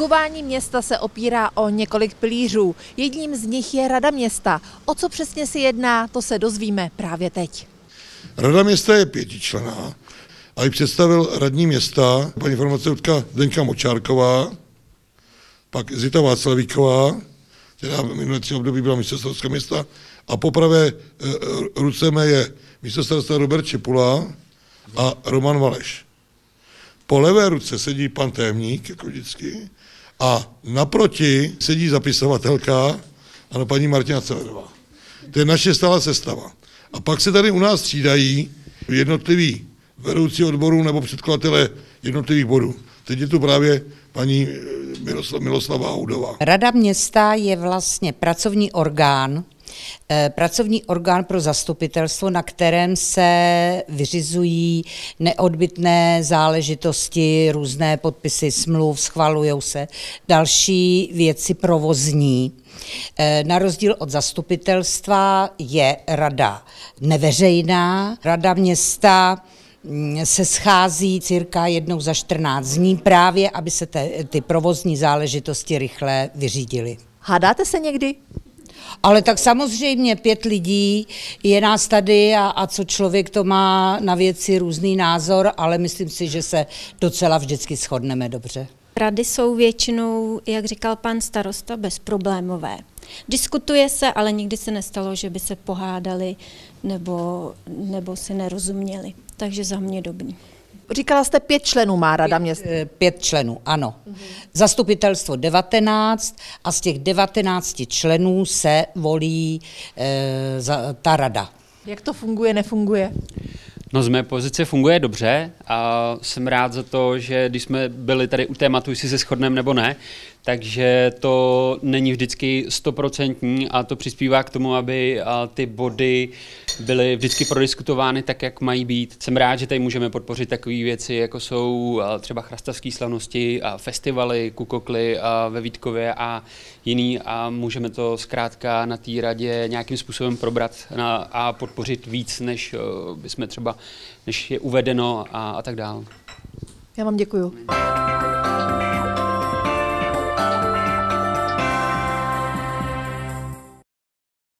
Fungování města se opírá o několik pilířů. Jedním z nich je Rada města. O co přesně se jedná, to se dozvíme právě teď. Rada města je pětičlená a ji představil radní města, paní farmaceutka Denka Močárková, pak Zita Václavíková, která v minulé tři období byla místostarostka města, a po pravé e, ruce mé je místostarosta Robert Čepula a Roman Valeš. Po levé ruce sedí pan témník, jako vždycky, a naproti sedí zapisovatelka, ano, paní Martina Celerová. To je naše stála sestava. A pak se tady u nás střídají jednotliví vedoucí odborů nebo předkladatele jednotlivých bodů. Teď je tu právě paní Miroslav, Miloslava Houdová. Rada města je vlastně pracovní orgán, eh, pracovní orgán pro zastupitelstvo, na kterém se vyřizují neodbitné záležitosti, různé podpisy smluv, schvalují se další věci provozní. Eh, na rozdíl od zastupitelstva je rada neveřejná. Rada města mm, se schází cirka jednou za 14 dní právě, aby se te, ty provozní záležitosti rychle vyřídily. Hádáte se někdy? Ale tak samozřejmě pět lidí je nás tady a, a co člověk to má na věci různý názor, ale myslím si, že se docela vždycky shodneme dobře. Rady jsou většinou, jak říkal pan starosta, bezproblémové. Diskutuje se, ale nikdy se nestalo, že by se pohádali nebo, nebo si nerozuměli. Takže za mě dobrý. Říkala jste, pět členů má Rada města. Eh, Pět členů, ano. Zastupitelstvo 19 a z těch 19 členů se volí e, za, ta rada. Jak to funguje, nefunguje? No z mé pozice funguje dobře a jsem rád za to, že když jsme byli tady u tématu, jestli se shodneme nebo ne, takže to není vždycky stoprocentní a to přispívá k tomu, aby ty body byly vždycky prodiskutovány tak, jak mají být. Jsem rád, že tady můžeme podpořit takové věci, jako jsou třeba chrastavské slavnosti, a festivaly, kukokly a ve Vítkově a jiný a můžeme to zkrátka na té radě nějakým způsobem probrat a podpořit víc, než bychom třeba, než je uvedeno a, a tak dále. Já vám děkuju.